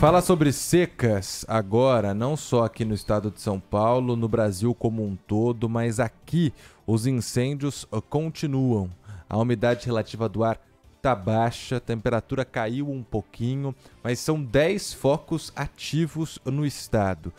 Fala sobre secas agora, não só aqui no estado de São Paulo, no Brasil como um todo, mas aqui os incêndios uh, continuam. A umidade relativa do ar está baixa, a temperatura caiu um pouquinho, mas são 10 focos ativos no estado.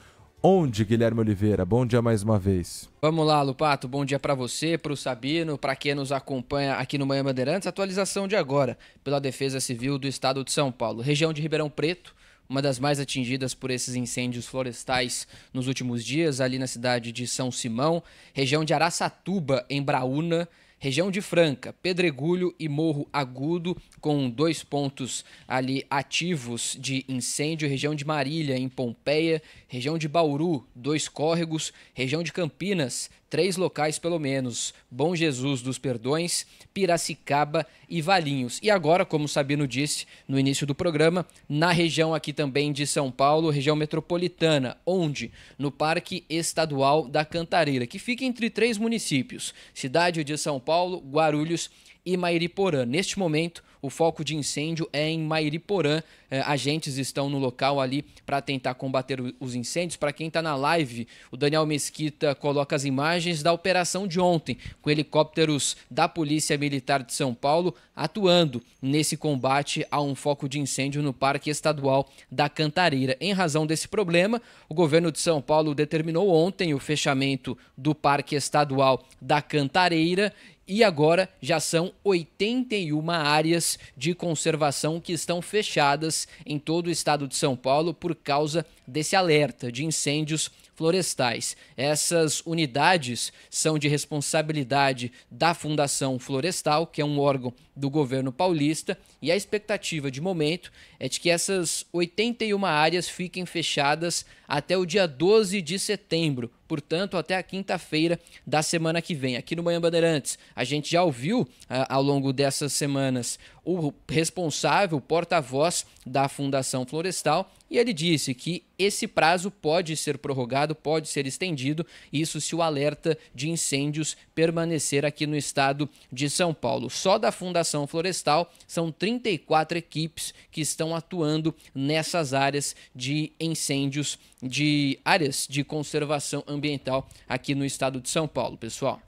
Onde, Guilherme Oliveira? Bom dia mais uma vez. Vamos lá, Lupato. Bom dia para você, para o Sabino, para quem nos acompanha aqui no Manhã Bandeirantes. Atualização de agora pela Defesa Civil do Estado de São Paulo. Região de Ribeirão Preto, uma das mais atingidas por esses incêndios florestais nos últimos dias, ali na cidade de São Simão. Região de Araçatuba, em Braúna região de Franca, Pedregulho e Morro Agudo, com dois pontos ali ativos de incêndio, região de Marília, em Pompeia, região de Bauru, dois córregos, região de Campinas, três locais pelo menos: Bom Jesus dos Perdões, Piracicaba e Valinhos. E agora, como Sabino disse no início do programa, na região aqui também de São Paulo, região metropolitana, onde? No Parque Estadual da Cantareira, que fica entre três municípios: Cidade de São Paulo, Guarulhos e Mairiporã. Neste momento, o foco de incêndio é em Mairiporã. É, agentes estão no local ali para tentar combater os incêndios. Para quem está na live, o Daniel Mesquita coloca as imagens da operação de ontem, com helicópteros da Polícia Militar de São Paulo atuando nesse combate a um foco de incêndio no Parque Estadual da Cantareira. Em razão desse problema, o governo de São Paulo determinou ontem o fechamento do Parque Estadual da Cantareira e agora já são 81 áreas de conservação que estão fechadas em todo o estado de São Paulo por causa desse alerta de incêndios florestais. Essas unidades são de responsabilidade da Fundação Florestal, que é um órgão do governo paulista, e a expectativa de momento é de que essas 81 áreas fiquem fechadas até o dia 12 de setembro, portanto, até a quinta-feira da semana que vem. Aqui no Manhã Bandeirantes, a gente já ouviu ah, ao longo dessas semanas o responsável, porta-voz da Fundação Florestal, e ele disse que esse prazo pode ser prorrogado, pode ser estendido, isso se o alerta de incêndios permanecer aqui no estado de São Paulo. Só da Fundação Florestal são 34 equipes que estão atuando nessas áreas de incêndios, de áreas de conservação ambiental aqui no estado de São Paulo, pessoal.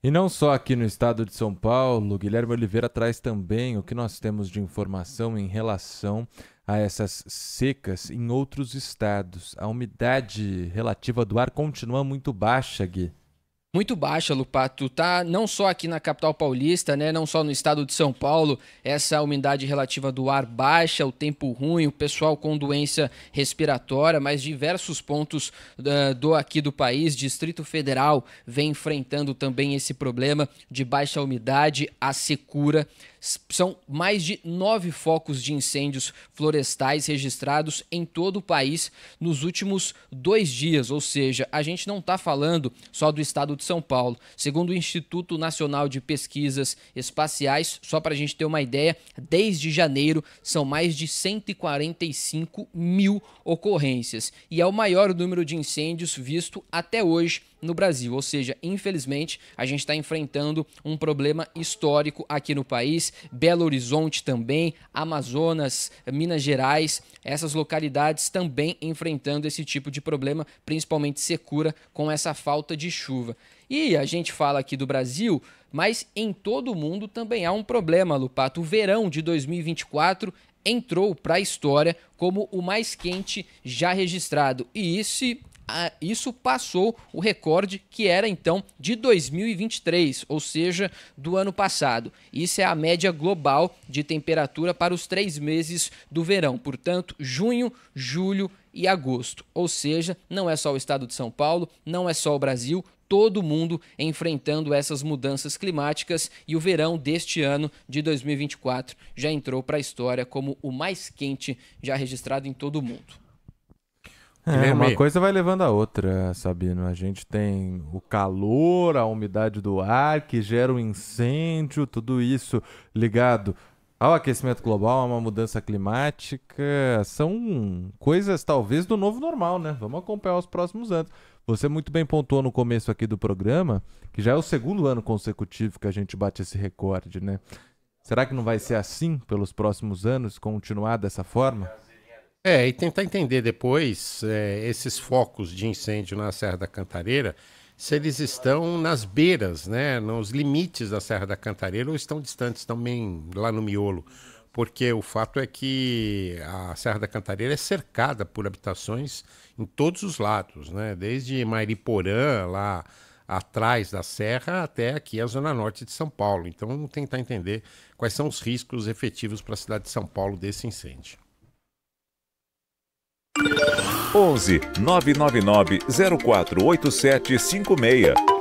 E não só aqui no estado de São Paulo, Guilherme Oliveira traz também o que nós temos de informação em relação a essas secas em outros estados. A umidade relativa do ar continua muito baixa, Gui muito baixa, Lupato. Tá não só aqui na capital paulista, né, não só no estado de São Paulo, essa umidade relativa do ar baixa, o tempo ruim, o pessoal com doença respiratória, mas diversos pontos uh, do aqui do país, Distrito Federal vem enfrentando também esse problema de baixa umidade, a secura. São mais de nove focos de incêndios florestais registrados em todo o país nos últimos dois dias, ou seja, a gente não está falando só do estado de São Paulo. Segundo o Instituto Nacional de Pesquisas Espaciais, só para a gente ter uma ideia, desde janeiro são mais de 145 mil ocorrências e é o maior número de incêndios visto até hoje no Brasil. Ou seja, infelizmente, a gente está enfrentando um problema histórico aqui no país. Belo Horizonte também, Amazonas, Minas Gerais, essas localidades também enfrentando esse tipo de problema, principalmente secura, com essa falta de chuva. E a gente fala aqui do Brasil, mas em todo o mundo também há um problema, Lupato. O verão de 2024 entrou para a história como o mais quente já registrado. E isso isso passou o recorde que era então de 2023, ou seja, do ano passado. Isso é a média global de temperatura para os três meses do verão, portanto, junho, julho e agosto. Ou seja, não é só o estado de São Paulo, não é só o Brasil, todo mundo enfrentando essas mudanças climáticas e o verão deste ano de 2024 já entrou para a história como o mais quente já registrado em todo o mundo. É, uma coisa vai levando a outra, Sabino. A gente tem o calor, a umidade do ar que gera um incêndio, tudo isso ligado ao aquecimento global, a uma mudança climática. São coisas talvez do novo normal, né? Vamos acompanhar os próximos anos. Você muito bem pontuou no começo aqui do programa que já é o segundo ano consecutivo que a gente bate esse recorde, né? Será que não vai ser assim pelos próximos anos, continuar dessa forma? É, e tentar entender depois é, esses focos de incêndio na Serra da Cantareira, se eles estão nas beiras, né, nos limites da Serra da Cantareira ou estão distantes também lá no miolo. Porque o fato é que a Serra da Cantareira é cercada por habitações em todos os lados, né? desde Mairiporã, lá atrás da serra, até aqui a zona norte de São Paulo. Então, tentar entender quais são os riscos efetivos para a cidade de São Paulo desse incêndio. 11 999 048756